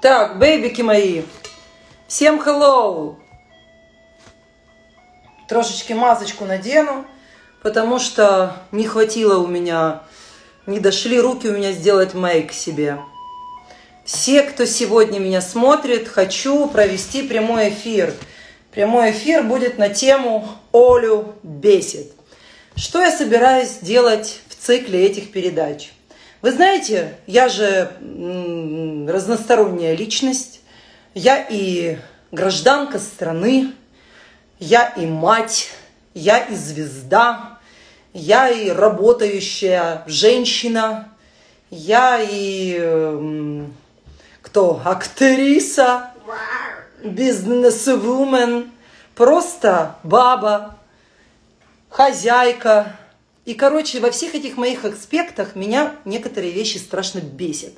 Так, бейбики мои, всем hello! Трошечки масочку надену, потому что не хватило у меня, не дошли руки у меня сделать мейк себе. Все, кто сегодня меня смотрит, хочу провести прямой эфир. Прямой эфир будет на тему «Олю бесит». Что я собираюсь делать в цикле этих передач? Вы знаете, я же разносторонняя личность, я и гражданка страны, я и мать, я и звезда, я и работающая женщина, я и кто? Актриса, бизнес-вумен, просто баба, хозяйка, и, короче, во всех этих моих аспектах меня некоторые вещи страшно бесят.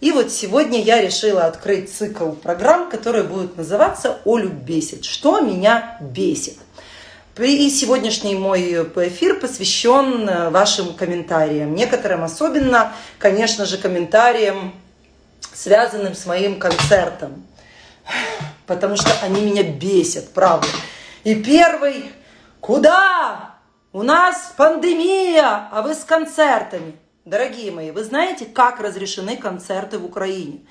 И вот сегодня я решила открыть цикл программ, который будет называться «Олю бесит». Что меня бесит? И сегодняшний мой эфир посвящен э, вашим комментариям. Некоторым особенно, конечно же, комментариям, связанным с моим концертом. Потому что они меня бесят, правда. И первый, куда? У нас пандемия, а вы с концертами. Дорогие мои, вы знаете, как разрешены концерты в Украине?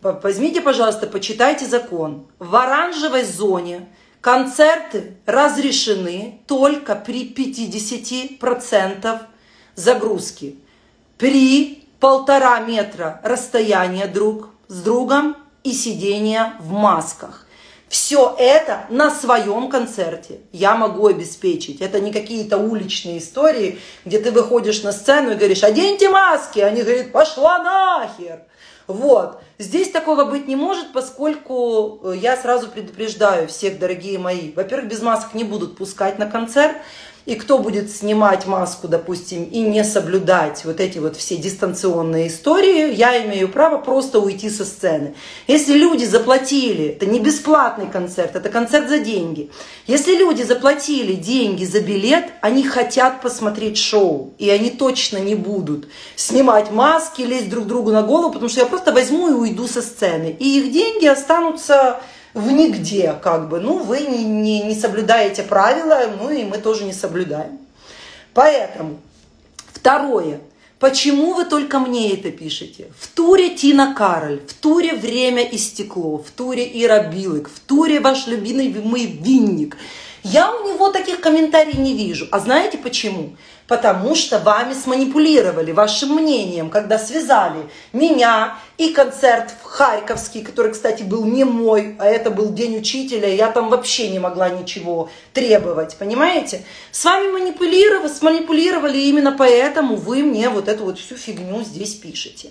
Возьмите, пожалуйста, почитайте закон. В оранжевой зоне концерты разрешены только при 50% загрузки. При полтора метра расстояния друг с другом и сидения в масках. Все это на своем концерте я могу обеспечить. Это не какие-то уличные истории, где ты выходишь на сцену и говоришь, оденьте маски. Они говорят, пошла нахер. Вот. Здесь такого быть не может, поскольку э, я сразу предупреждаю всех, дорогие мои. Во-первых, без масок не будут пускать на концерт. И кто будет снимать маску, допустим, и не соблюдать вот эти вот все дистанционные истории, я имею право просто уйти со сцены. Если люди заплатили, это не бесплатный концерт, это концерт за деньги. Если люди заплатили деньги за билет, они хотят посмотреть шоу, и они точно не будут снимать маски, лезть друг другу на голову, потому что я просто возьму и уйду со сцены. И их деньги останутся в нигде, как бы, ну, вы не, не, не соблюдаете правила, ну, и мы тоже не соблюдаем. Поэтому, второе, почему вы только мне это пишете? В туре Тина Кароль, в туре «Время и стекло», в туре Ира Билык, в туре ваш любимый Винник. Я у него таких комментариев не вижу. А знаете почему? потому что вами сманипулировали вашим мнением, когда связали меня и концерт в Харьковский, который, кстати, был не мой, а это был День учителя, я там вообще не могла ничего требовать, понимаете? С вами манипулировали, сманипулировали, и именно поэтому вы мне вот эту вот всю фигню здесь пишете.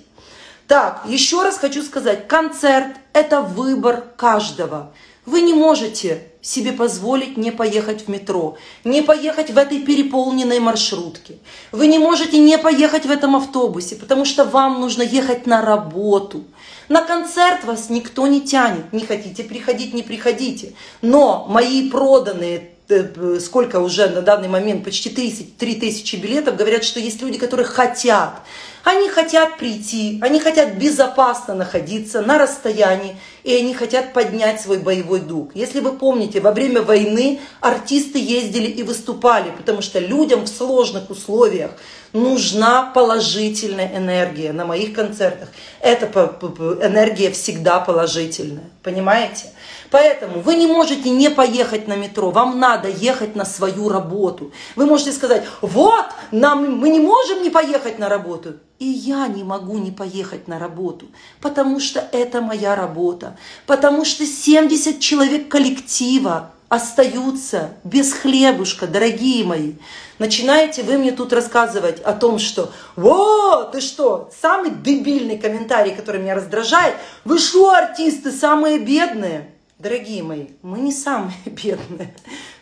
Так, еще раз хочу сказать, концерт – это выбор каждого. Вы не можете себе позволить не поехать в метро, не поехать в этой переполненной маршрутке. Вы не можете не поехать в этом автобусе, потому что вам нужно ехать на работу. На концерт вас никто не тянет. Не хотите приходить, не приходите. Но мои проданные Э, сколько уже на данный момент, почти 30, 3 тысячи билетов, говорят, что есть люди, которые хотят. Они хотят прийти, они хотят безопасно находиться на расстоянии, и они хотят поднять свой боевой дух. Если вы помните, во время войны артисты ездили и выступали, потому что людям в сложных условиях нужна положительная энергия на моих концертах. Эта энергия всегда положительная, понимаете? Поэтому вы не можете не поехать на метро, вам надо ехать на свою работу. Вы можете сказать, вот, нам, мы не можем не поехать на работу. И я не могу не поехать на работу, потому что это моя работа, потому что 70 человек коллектива остаются без хлебушка, дорогие мои. Начинаете вы мне тут рассказывать о том, что вот, ты что, самый дебильный комментарий, который меня раздражает, вы что, артисты, самые бедные? Дорогие мои, мы не самые бедные,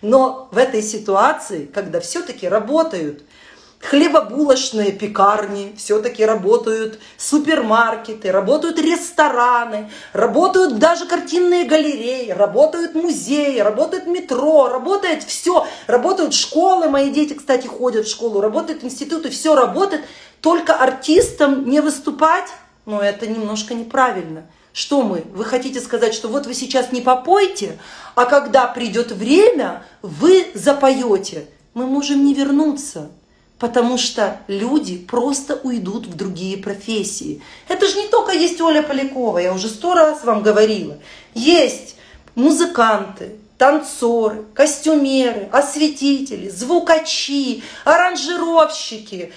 но в этой ситуации, когда все-таки работают хлебобулочные пекарни, все-таки работают супермаркеты, работают рестораны, работают даже картинные галереи, работают музеи, работает метро, работает все, работают школы, мои дети, кстати, ходят в школу, работают институты, все работает, только артистам не выступать, но это немножко неправильно – Что мы? Вы хотите сказать, что вот вы сейчас не попойте, а когда придет время, вы запоете. Мы можем не вернуться, потому что люди просто уйдут в другие профессии. Это же не только есть Оля Полякова, я уже сто раз вам говорила. Есть музыканты, танцоры, костюмеры, осветители, звукачи, аранжировщики,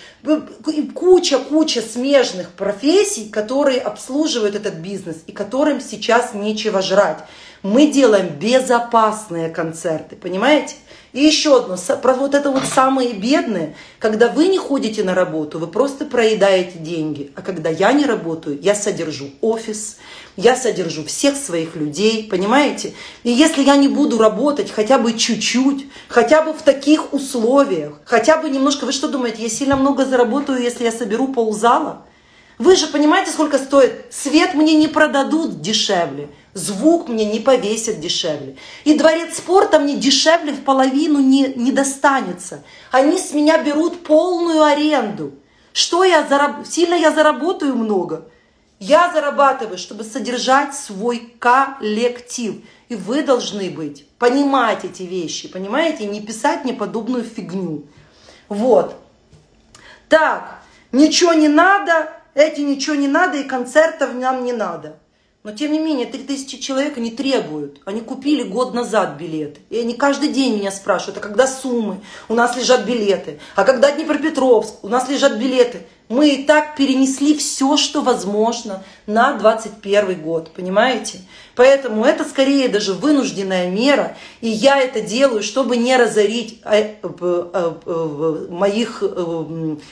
куча-куча смежных профессий, которые обслуживают этот бизнес и которым сейчас нечего жрать. Мы делаем безопасные концерты, понимаете? И еще одно, про вот это вот самые бедные, когда вы не ходите на работу, вы просто проедаете деньги, а когда я не работаю, я содержу офис, я содержу всех своих людей, понимаете? И если я не буду работать хотя бы чуть-чуть, хотя бы в таких условиях, хотя бы немножко, вы что думаете, я сильно много заработаю, если я соберу ползала? Вы же понимаете, сколько стоит? Свет мне не продадут дешевле, звук мне не повесят дешевле. И дворец спорта мне дешевле в половину не, не достанется. Они с меня берут полную аренду. Что я зараб... Сильно я заработаю много? Я зарабатываю, чтобы содержать свой коллектив. И вы должны быть, понимать эти вещи, понимаете, и не писать мне подобную фигню. Вот. Так, ничего не надо, эти ничего не надо, и концертов нам не надо. Но тем не менее, 3000 человек они требуют. Они купили год назад билеты. И они каждый день меня спрашивают, а когда Сумы? У нас лежат билеты. А когда Днепропетровск? У нас лежат билеты. Мы и так перенесли все, что возможно на 21 год, понимаете? Поэтому это скорее даже вынужденная мера, и я это делаю, чтобы не разорить э, э, э, моих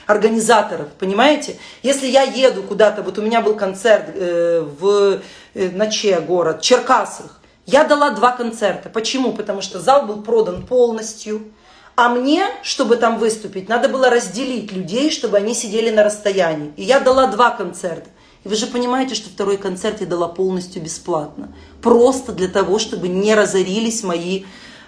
организаторов, понимаете? Если я еду куда-то, вот у меня был концерт в Ноче город, Черкасах, я дала два концерта. Почему? Потому что зал был продан полностью, а мне, чтобы там выступить, надо было разделить людей, чтобы они сидели на расстоянии. И я дала два концерта. И вы же понимаете, что второй концерт я дала полностью бесплатно. Просто для того, чтобы не разорились мои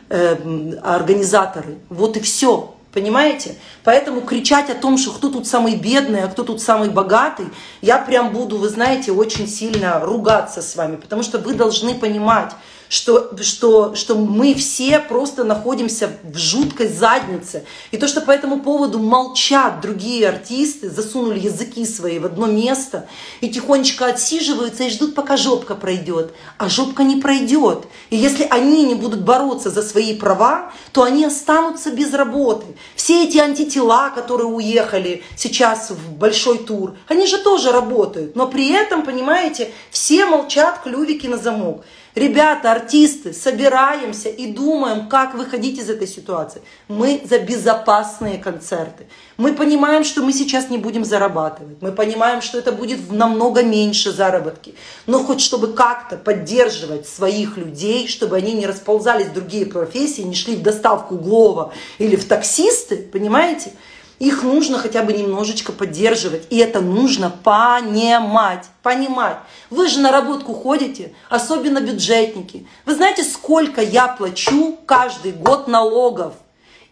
э, организаторы. Вот и все. Понимаете? Поэтому кричать о том, что кто тут самый бедный, а кто тут самый богатый, я прям буду, вы знаете, очень сильно ругаться с вами. Потому что вы должны понимать, что, что, что мы все просто находимся в жуткой заднице. И то, что по этому поводу молчат другие артисты, засунули языки свои в одно место и тихонечко отсиживаются и ждут, пока жопка пройдет. А жопка не пройдет. И если они не будут бороться за свои права, то они останутся без работы. Все эти антитела, которые уехали сейчас в большой тур, они же тоже работают. Но при этом, понимаете, все молчат клювики на замок. Ребята, артисты, собираемся и думаем, как выходить из этой ситуации. Мы за безопасные концерты. Мы понимаем, что мы сейчас не будем зарабатывать. Мы понимаем, что это будет намного меньше заработки. Но хоть чтобы как-то поддерживать своих людей, чтобы они не расползались в другие профессии, не шли в доставку углова или в таксисты, понимаете? Их нужно хотя бы немножечко поддерживать. И это нужно понимать. Понимать. Вы же на работку ходите, особенно бюджетники. Вы знаете, сколько я плачу каждый год налогов?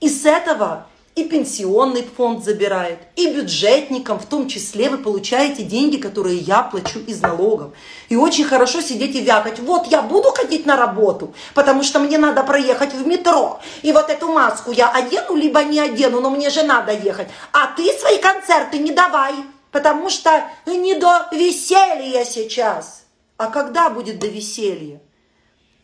И с этого и пенсионный фонд забирает, и бюджетникам в том числе вы получаете деньги, которые я плачу из налогов. И очень хорошо сидеть и вякать. Вот я буду ходить на работу, потому что мне надо проехать в метро. И вот эту маску я одену, либо не одену, но мне же надо ехать. А ты свои концерты не давай, потому что не до веселья сейчас. А когда будет до веселья?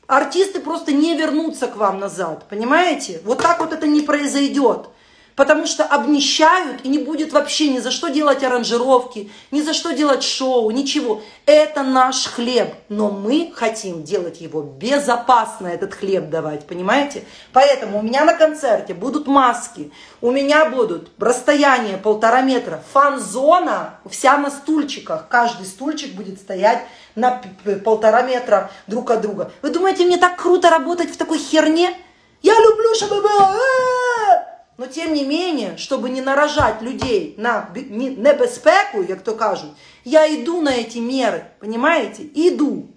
Артисты просто не вернутся к вам назад, понимаете? Вот так вот это не произойдет потому что обнищают и не будет вообще ни за что делать аранжировки, ни за что делать шоу, ничего. Это наш хлеб, но мы хотим делать его безопасно, этот хлеб давать, понимаете? Поэтому у меня на концерте будут маски, у меня будут расстояние полтора метра, фан-зона вся на стульчиках, каждый стульчик будет стоять на полтора метра друг от друга. Вы думаете, мне так круто работать в такой херне? Я люблю, чтобы было... Но тем не менее, чтобы не наражать людей на небезпеку, як то кажуть, я йду на эти меры, понимаете? Иду.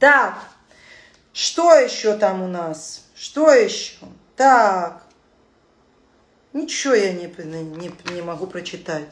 Так, что еще там у нас? Что еще? Так, ничего я не, не, не могу прочитать.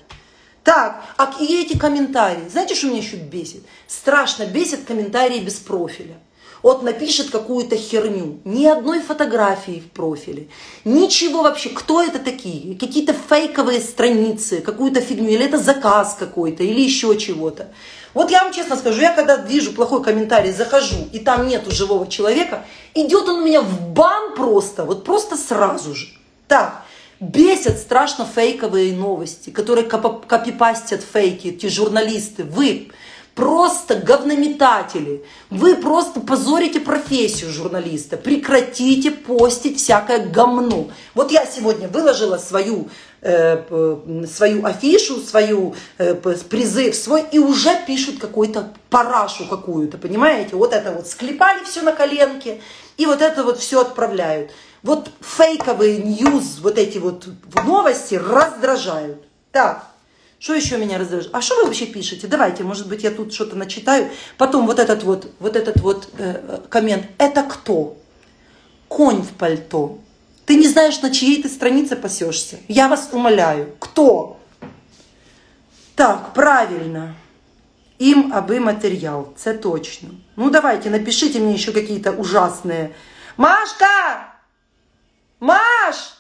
Так, а и эти комментарии, знаете, что меня еще бесит? Страшно бесит комментарии без профиля. Вот напишет какую-то херню, ни одной фотографии в профиле, ничего вообще, кто это такие, какие-то фейковые страницы, какую-то фигню, или это заказ какой-то, или еще чего-то. Вот я вам честно скажу, я когда вижу плохой комментарий, захожу, и там нету живого человека, идет он у меня в бан просто, вот просто сразу же. Так, бесят страшно фейковые новости, которые копипастят фейки, эти журналисты. Вы просто говнометатели. Вы просто позорите профессию журналиста. Прекратите постить всякое говно. Вот я сегодня выложила свою, э, свою афишу, свою э, призыв свой, и уже пишут какую-то парашу какую-то, понимаете? Вот это вот склепали все на коленке, и вот это вот все отправляют. Вот фейковые ньюз, вот эти вот новости раздражают. Так, что еще меня раздражает? А что вы вообще пишете? Давайте, может быть, я тут что-то начитаю. Потом вот этот вот, вот этот вот э, коммент. Это кто? Конь в пальто. Ты не знаешь, на чьей ты странице пасешься. Я вас умоляю. Кто? Так, правильно. Им аби материал. Це точно. Ну давайте, напишите мне еще какие-то ужасные. Машка! Маш!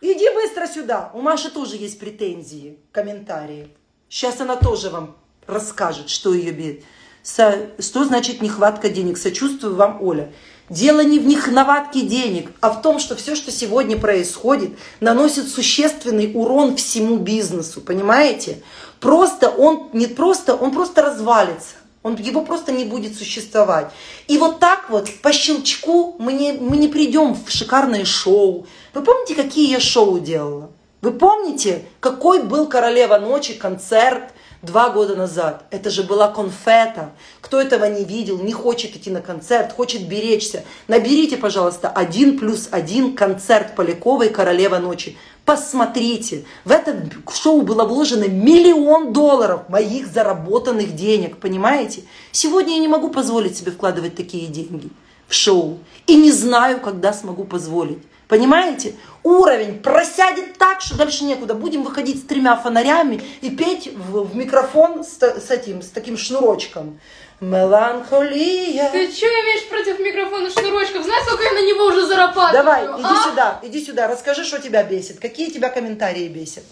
Иди быстро сюда. У Маши тоже есть претензии, комментарии. Сейчас она тоже вам расскажет, что ее бедит. Со, что значит нехватка денег? Сочувствую вам, Оля. Дело не в нехватке денег, а в том, что все, что сегодня происходит, наносит существенный урон всему бизнесу, понимаете? Просто он не просто, он просто развалится. Он, его просто не будет существовать. И вот так вот по щелчку мы не, мы не придем в шикарное шоу. Вы помните, какие я шоу делала? Вы помните, какой был «Королева ночи» концерт два года назад? Это же была конфета. Кто этого не видел, не хочет идти на концерт, хочет беречься. Наберите, пожалуйста, один плюс один концерт Поляковой «Королева ночи». Посмотрите, в это шоу было вложено миллион долларов моих заработанных денег, понимаете? Сегодня я не могу позволить себе вкладывать такие деньги в шоу. И не знаю, когда смогу позволить. Понимаете? Уровень просядет так, что дальше некуда. Будем выходить с тремя фонарями и петь в, в микрофон с, с этим, с таким шнурочком. Меланхолия. Ты что имеешь против микрофона шнурочков? Знаешь, сколько я на него уже зарабатываю? Давай, иди а? сюда, иди сюда, расскажи, что тебя бесит. Какие тебя комментарии бесят?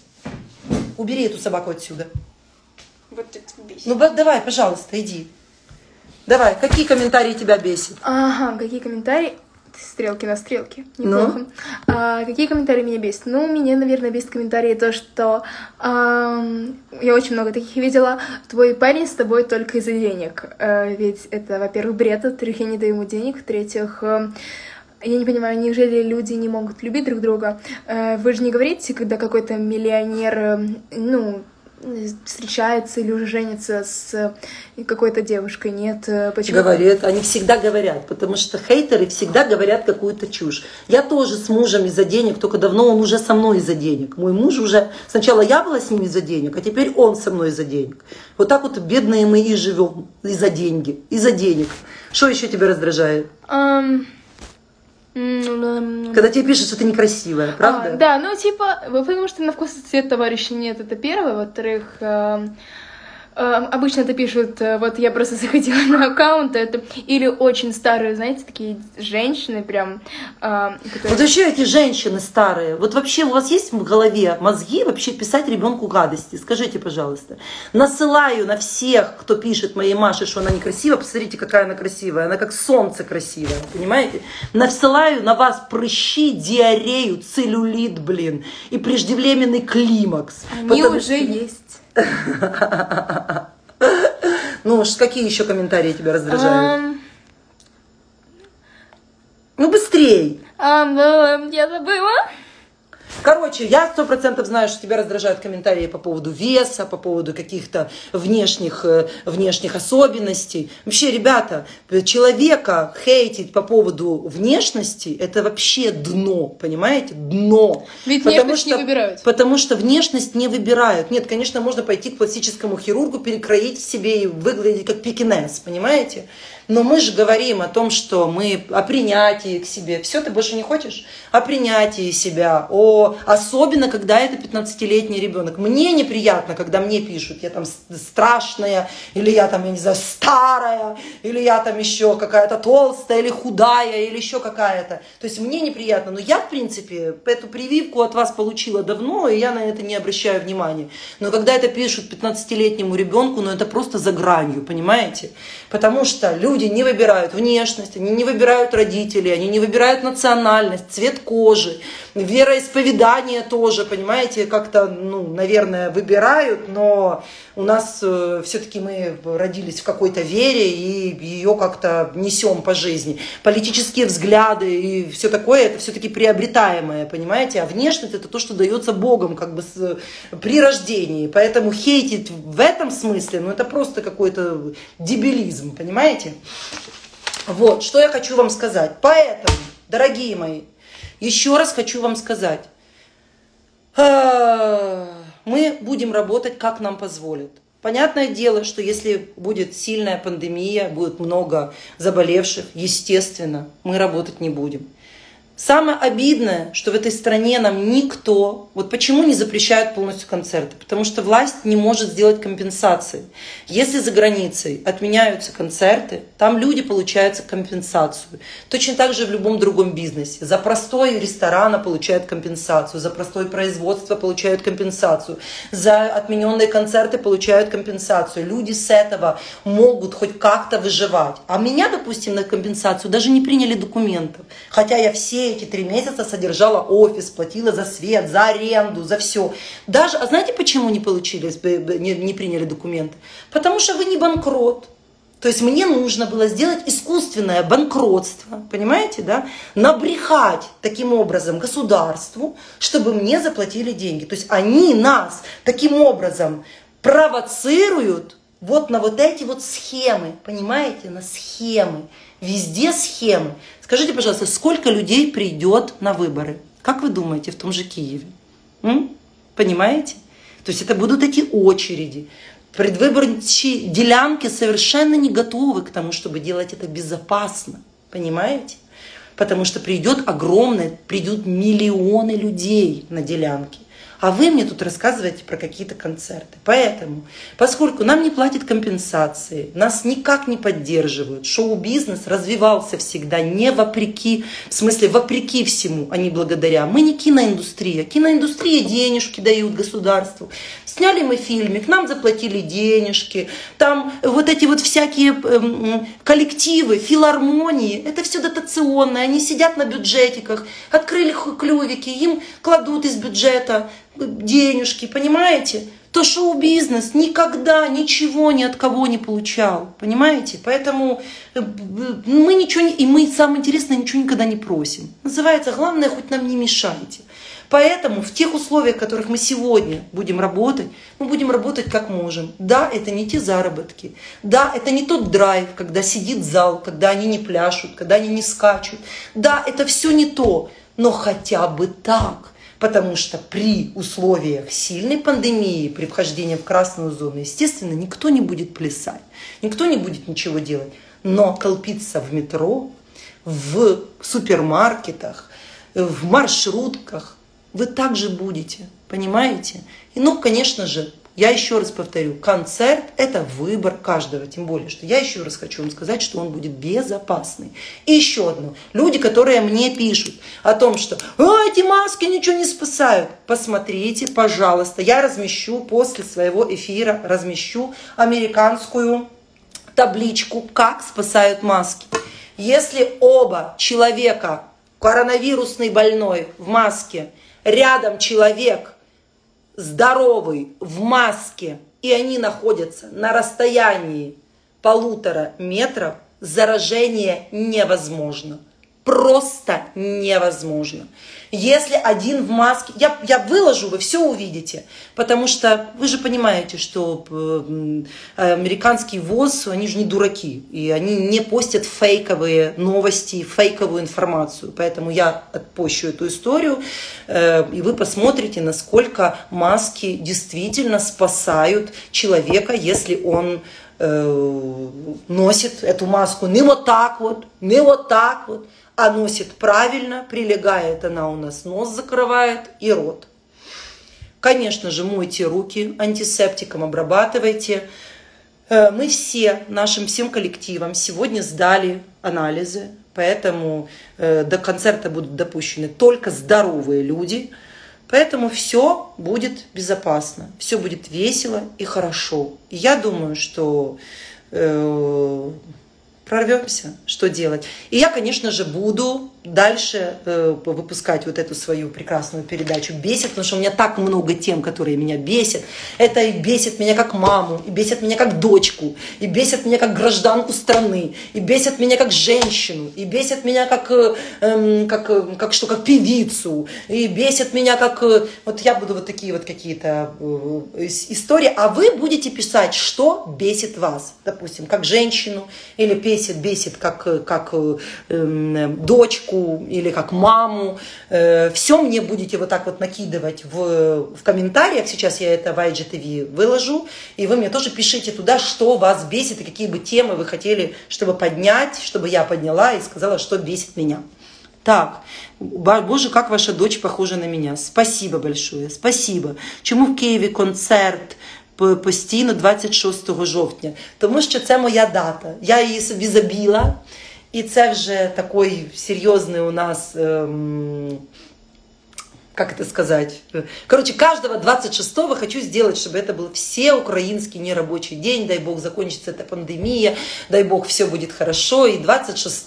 Убери эту собаку отсюда. Вот это бесит. Ну, давай, пожалуйста, иди. Давай, какие комментарии тебя бесят? Ага, какие комментарии? Стрелки на стрелки. Неплохо. Ну? А, какие комментарии меня бесят? Ну, меня, наверное, бесит комментарии то, что а, я очень много таких видела. Твой парень с тобой только из-за денег. А, ведь это, во-первых, бред, во-вторых, я не даю ему денег, в-третьих, я не понимаю, неужели люди не могут любить друг друга? А, вы же не говорите, когда какой-то миллионер, ну, встречается или уже женится с какой-то девушкой, нет? Э, почему? Говорят, они всегда говорят, потому что хейтеры всегда говорят какую-то чушь. Я тоже с мужем из-за денег, только давно он уже со мной из-за денег. Мой муж уже, сначала я была с ним из-за денег, а теперь он со мной из-за денег. Вот так вот бедные мы и живем из-за деньги, из-за денег. Что еще тебя раздражает? Um... Когда тебе пишут, что ты некрасивая, правда? А, да, ну типа, потому что на вкус и цвет товарища нет, это первое. Во-вторых, Эм, обычно это пишут, э, вот я просто заходила на аккаунт, это или очень старые, знаете, такие женщины прям. Э, которые... Вот вообще эти женщины старые, вот вообще у вас есть в голове мозги вообще писать ребенку гадости? Скажите, пожалуйста. Насылаю на всех, кто пишет моей Маше, что она некрасивая, посмотрите, какая она красивая, она как солнце красивая, понимаете? Насылаю на вас прыщи, диарею, целлюлит, блин, и преждевременный климакс. Они уже что... есть. Ну, какие еще комментарии тебя раздражают? Ну, быстрей. Я забыла. Короче, я сто процентов знаю, что тебя раздражают комментарии по поводу веса, по поводу каких-то внешних, э, внешних особенностей. Вообще, ребята, человека хейтить по поводу внешности, это вообще дно, понимаете? Дно. Ведь потому внешность что, не выбирают. Потому что внешность не выбирают. Нет, конечно, можно пойти к пластическому хирургу, перекроить себе и выглядеть как пекинес, понимаете? Но мы же говорим о том, что мы о принятии к себе. Все, ты больше не хочешь? О принятии себя, о особенно когда это 15-летний ребенок. Мне неприятно, когда мне пишут, я там страшная, или я там, я не знаю, старая, или я там еще какая-то толстая, или худая, или еще какая-то. То есть мне неприятно, но я, в принципе, эту прививку от вас получила давно, и я на это не обращаю внимания. Но когда это пишут 15-летнему ребенку, ну это просто за гранью, понимаете? Потому что люди не выбирают внешность, они не выбирают родителей, они не выбирают национальность, цвет кожи, вероисповедание тоже, понимаете, как-то, ну, наверное, выбирают, но у нас э, все-таки мы родились в какой-то вере и ее как-то несем по жизни. Политические взгляды и все такое, это все-таки приобретаемое, понимаете, а внешность это то, что дается Богом как бы с, при рождении. Поэтому хейтить в этом смысле, ну это просто какой-то дебилизм, понимаете? Вот, что я хочу вам сказать. Поэтому, дорогие мои, еще раз хочу вам сказать, а, мы будем работать, как нам позволят. Понятное дело, что если будет сильная пандемия, будет много заболевших, естественно, мы работать не будем. Самое обидное, что в этой стране нам никто, вот почему не запрещают полностью концерты? Потому что власть не может сделать компенсации. Если за границей отменяются концерты, там люди получают компенсацию. Точно так же в любом другом бизнесе. За простой ресторана получают компенсацию, за простое производство получают компенсацию, за отмененные концерты получают компенсацию. Люди с этого могут хоть как-то выживать. А меня, допустим, на компенсацию даже не приняли документов. Хотя я все эти три месяца содержала офис, платила за свет, за аренду, за все. Даже, а знаете, почему не получили, не, не приняли документы? Потому что вы не банкрот. То есть мне нужно было сделать искусственное банкротство, понимаете, да? Набрехать таким образом государству, чтобы мне заплатили деньги. То есть они нас таким образом провоцируют вот на вот эти вот схемы, понимаете, на схемы. Везде схемы. Скажите, пожалуйста, сколько людей придет на выборы? Как вы думаете, в том же Киеве? М? Понимаете? То есть это будут эти очереди. Предвыборные делянки совершенно не готовы к тому, чтобы делать это безопасно. Понимаете? Потому что придет огромное, придут миллионы людей на делянки а вы мне тут рассказываете про какие-то концерты. Поэтому, поскольку нам не платят компенсации, нас никак не поддерживают, шоу-бизнес развивался всегда не вопреки, в смысле вопреки всему, а не благодаря. Мы не киноиндустрия. Киноиндустрия денежки дают государству. Сняли мы фильмик, нам заплатили денежки, там вот эти вот всякие эм, коллективы, филармонии, это все дотационное, они сидят на бюджетиках, открыли клювики, им кладут из бюджета денежки, понимаете? То шоу-бизнес никогда ничего ни от кого не получал, понимаете? Поэтому э, мы ничего не, и мы, самое интересное, ничего никогда не просим. Называется, главное, хоть нам не мешайте. Поэтому в тех условиях, в которых мы сегодня будем работать, мы будем работать как можем. Да, это не те заработки. Да, это не тот драйв, когда сидит зал, когда они не пляшут, когда они не скачут. Да, это все не то, но хотя бы так – Потому что при условиях сильной пандемии, при вхождении в красную зону, естественно, никто не будет плясать, никто не будет ничего делать. Но колпиться в метро, в супермаркетах, в маршрутках вы также будете, понимаете? И, ну, конечно же, я еще раз повторю, концерт – это выбор каждого, тем более, что я еще раз хочу вам сказать, что он будет безопасный. И еще одно. Люди, которые мне пишут о том, что эти маски ничего не спасают. Посмотрите, пожалуйста, я размещу после своего эфира, размещу американскую табличку «Как спасают маски». Если оба человека, коронавирусный больной в маске, рядом человек – здоровый, в маске, и они находятся на расстоянии полутора метров, заражение невозможно просто невозможно. Если один в маске, я, я выложу, вы все увидите, потому что вы же понимаете, что э, американский ВОЗ, они же не дураки, и они не постят фейковые новости, фейковую информацию, поэтому я отпощу эту историю, э, и вы посмотрите, насколько маски действительно спасают человека, если он э, носит эту маску. Не вот так вот, не вот так вот, а носит правильно, прилегает она у нас, нос закрывает и рот. Конечно же, мойте руки антисептиком, обрабатывайте. Э, мы все, нашим всем коллективом сегодня сдали анализы, поэтому э, до концерта будут допущены только здоровые люди, поэтому все будет безопасно, все будет весело и хорошо. Я думаю, что э, прорвемся, что делать. И я, конечно же, буду дальше э, выпускать вот эту свою прекрасную передачу «Бесит», потому что у меня так много тем, которые меня бесят. Это и бесит меня как маму, и бесит меня как дочку, и бесит меня как гражданку страны, и бесит меня как женщину, и бесит меня как, э, эм, как, э, как что, как певицу, и бесит меня как... Э, вот я буду вот такие вот какие-то э, истории, а вы будете писать, что бесит вас, допустим, как женщину, или бесит, бесит как, как э, дочку, или как маму. Э, Все мне будете вот так вот накидывать в, в комментариях. Сейчас я это в IGTV выложу. И вы мне тоже пишите туда, что вас бесит и какие бы темы вы хотели, чтобы поднять, чтобы я подняла и сказала, что бесит меня. Так, Боже, как ваша дочь похожа на меня. Спасибо большое, спасибо. Чому в Києві концерт постійно 26 жовтня? Тому що це моя дата. Я її собі забіла. І це вже такой серьезный у нас, эм, как это сказать, короче, каждого 26-го хочу сделать, чтобы это был все украинский нерабочий день, дай бог закончится эта пандемия, дай бог все будет хорошо, и 26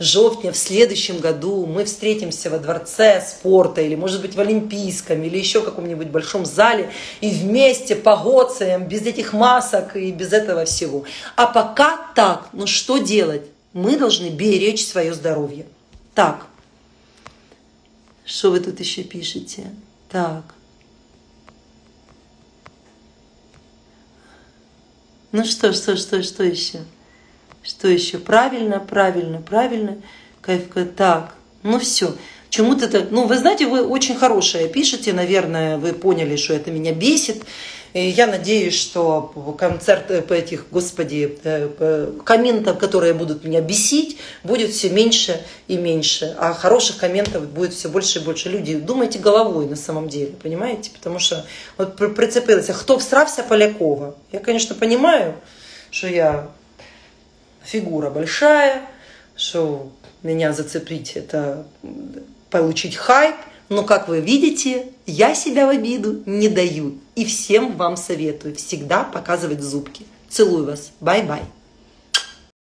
жовтня в следующем году мы встретимся во дворце спорта, или может быть в Олимпийском, или еще каком-нибудь большом зале, и вместе погоцаем без этих масок и без этого всего. А пока так, ну что делать? мы должны беречь свое здоровье. Так, что вы тут еще пишете? Так. Ну что, что, что, что еще? Что еще? Правильно, правильно, правильно. Кайфка, так. Ну все. Чему-то это... Ну, вы знаете, вы очень хорошее пишете, наверное, вы поняли, что это меня бесит. И я надеюсь, что концерты по этих, господи, э, комментов, которые будут меня бесить, будет все меньше и меньше. А хороших комментов будет все больше и больше. Люди, думайте головой на самом деле, понимаете? Потому что вот прицепилась, кто всрався Полякова? Я, конечно, понимаю, что я фигура большая, что меня зацепить это получить хайп, но, как вы видите, я себя в обиду не даю. И всем вам советую всегда показывать зубки. Целую вас. Bye-bye.